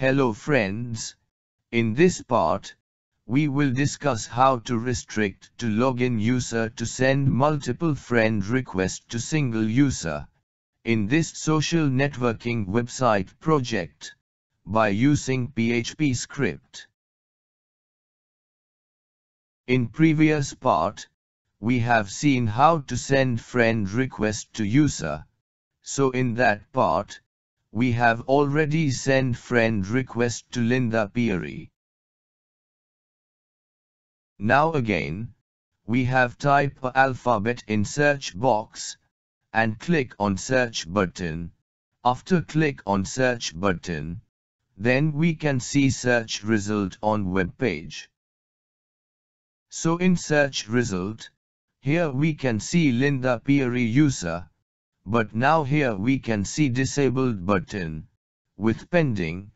Hello friends. In this part, we will discuss how to restrict to login user to send multiple friend request to single user in this social networking website project by using PHP script. In previous part, we have seen how to send friend request to user. So in that part, we have already sent friend request to Linda Peary. Now again, we have type alphabet in search box, and click on search button. After click on search button, then we can see search result on web page. So in search result, here we can see Linda Peary user, but now here we can see disabled button, with pending,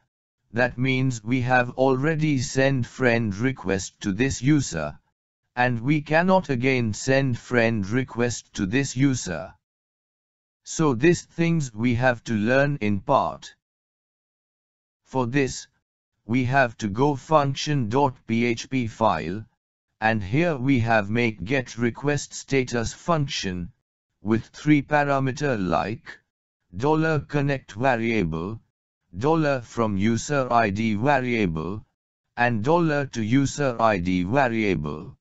that means we have already sent friend request to this user. And we cannot again send friend request to this user. So these things we have to learn in part. For this, we have to go function.php file, and here we have make get request status function, with three parameter like, dollar $connect variable, dollar from user ID variable, and dollar to user ID variable.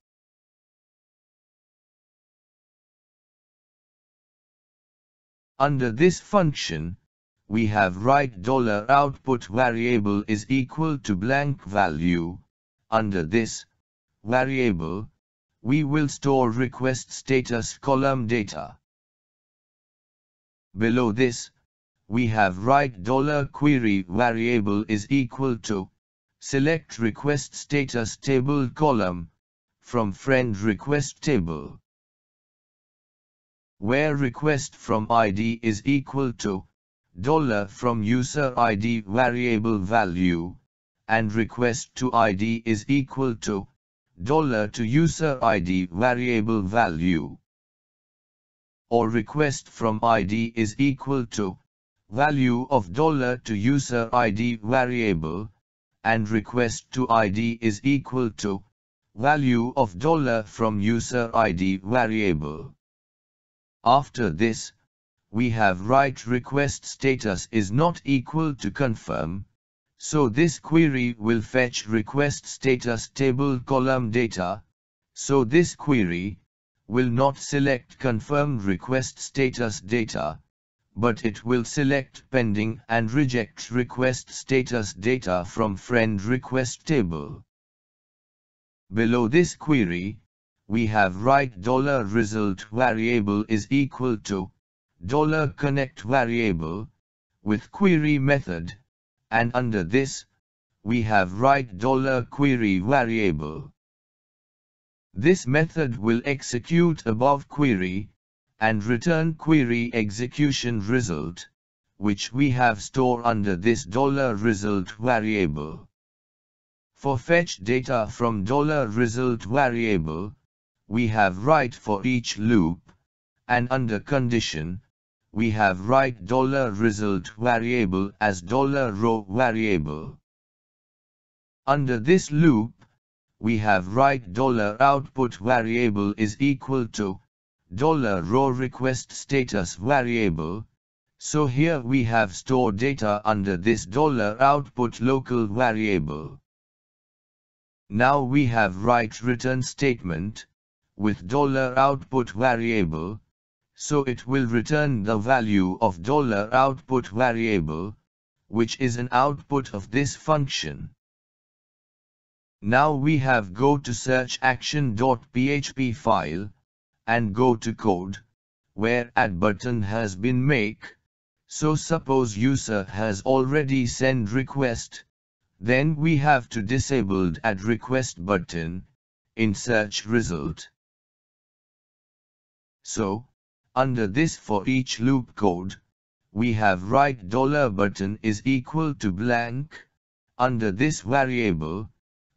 Under this function, we have write dollar $output variable is equal to blank value. Under this variable, we will store request status column data. Below this, we have write dollar $query variable is equal to select request status table column from friend request table where request from ID is equal to dollar from user ID variable value and request to ID is equal to dollar to user ID variable value or request from ID is equal to value of dollar to user ID variable, and request to ID is equal to value of dollar from user ID variable. After this, we have write request status is not equal to confirm, so this query will fetch request status table column data, so this query will not select confirmed request status data, but it will select pending and reject request status data from friend request table. Below this query, we have write dollar $result variable is equal to dollar $connect variable with query method, and under this, we have write dollar $query variable. This method will execute above query, and return query execution result, which we have stored under this $result variable. For fetch data from $result variable, we have write for each loop, and under condition, we have write $result variable as $row variable. Under this loop, we have write dollar $output variable is equal to dollar $row request status variable. So here we have stored data under this dollar $output local variable. Now we have write return statement with dollar $output variable. So it will return the value of dollar $output variable, which is an output of this function. Now we have go to search action.php file, and go to code, where add button has been make. So suppose user has already sent request, then we have to disabled add request button, in search result. So, under this for each loop code, we have write dollar button is equal to blank, under this variable,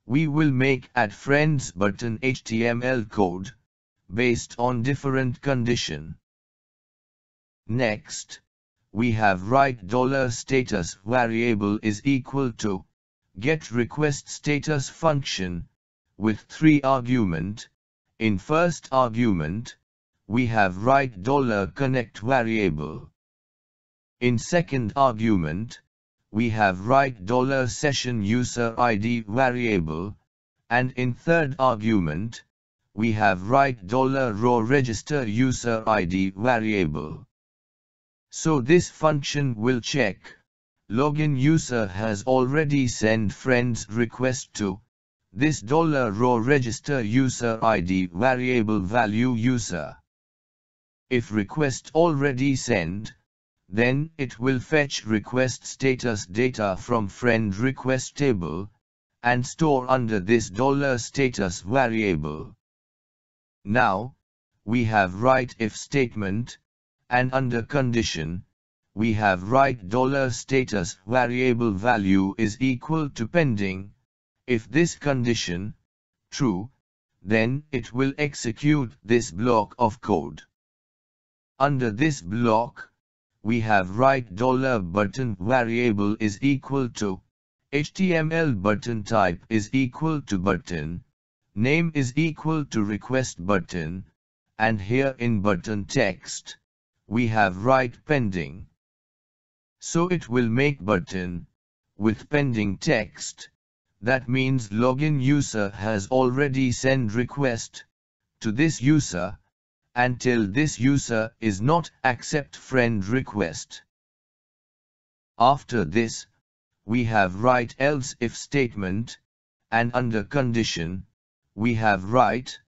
we will make add friends button HTML code, based on different condition. Next, we have write dollar status variable is equal to get request status function with three argument. In first argument, we have write dollar connect variable. In second argument, we have write dollar session user ID variable, and in third argument, we have write dollar row register user ID variable. So this function will check, login user has already sent friends request to, this dollar row register user ID variable value user. If request already sent, then it will fetch request status data from friend request table, and store under this dollar status variable. Now, we have write if statement, and under condition, we have write dollar status variable value is equal to pending. If this condition, true, then it will execute this block of code. Under this block, we have write dollar button variable is equal to HTML button type is equal to button, name is equal to request button, and here in button text, we have write pending. So it will make button, with pending text, that means login user has already sent request, to this user, until this user is not accept friend request. After this, we have write else if statement, and under condition, we have write,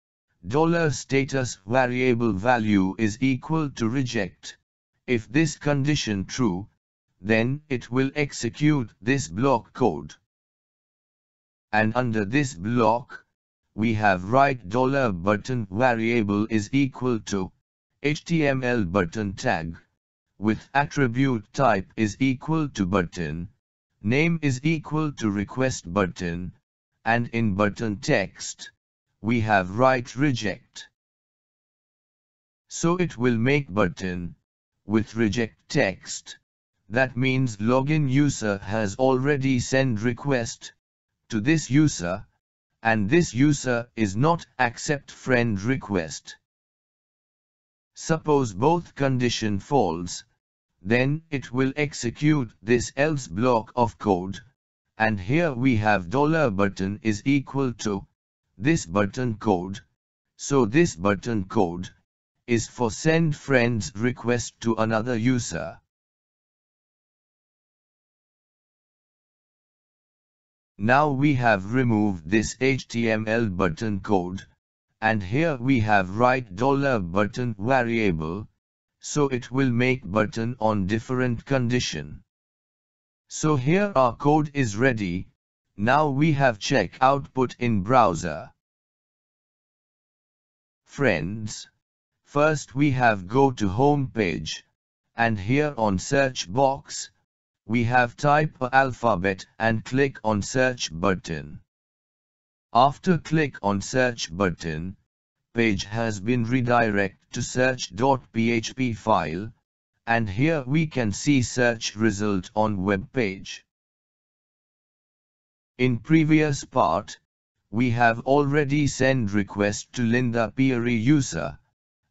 dollar status variable value is equal to reject. If this condition true, then it will execute this block code. And under this block, we have write dollar button variable is equal to HTML button tag with attribute type is equal to button, name is equal to request button, and in button text, we have write reject. So it will make button, with reject text, that means login user has already sent request, to this user, and this user is not accept friend request. Suppose both condition false, then it will execute this else block of code, and here we have dollar button is equal to this button code, so this button code is for send friends request to another user. Now we have removed this HTML button code, and here we have write dollar $button variable, so it will make button on different condition. So here our code is ready, now we have check output in browser. Friends, first we have go to home page, and here on search box, we have type alphabet and click on search button. After click on search button, page has been redirect to search.php file, and here we can see search result on web page. In previous part, we have already send request to Linda Peary user,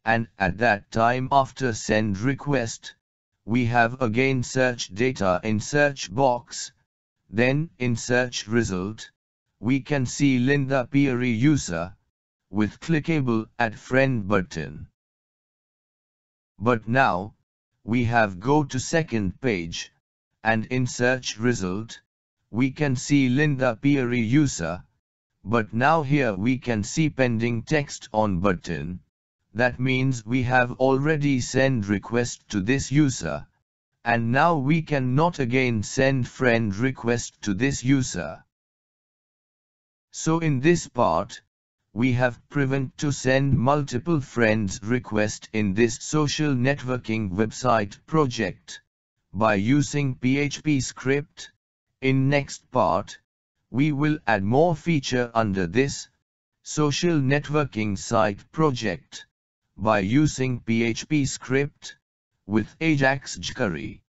and at that time after send request, we have again search data in search box. Then in search result, we can see Linda Peary user with clickable add friend button. But now, we have go to second page, and in search result, we can see Linda Peary user, but now here we can see pending text on button, that means we have already sent request to this user. And now we can not again send friend request to this user. So in this part, we have prevent to send multiple friends request in this social networking website project. By using PHP script, in next part, we will add more feature under this social networking site project by using PHP script with Ajax jQuery.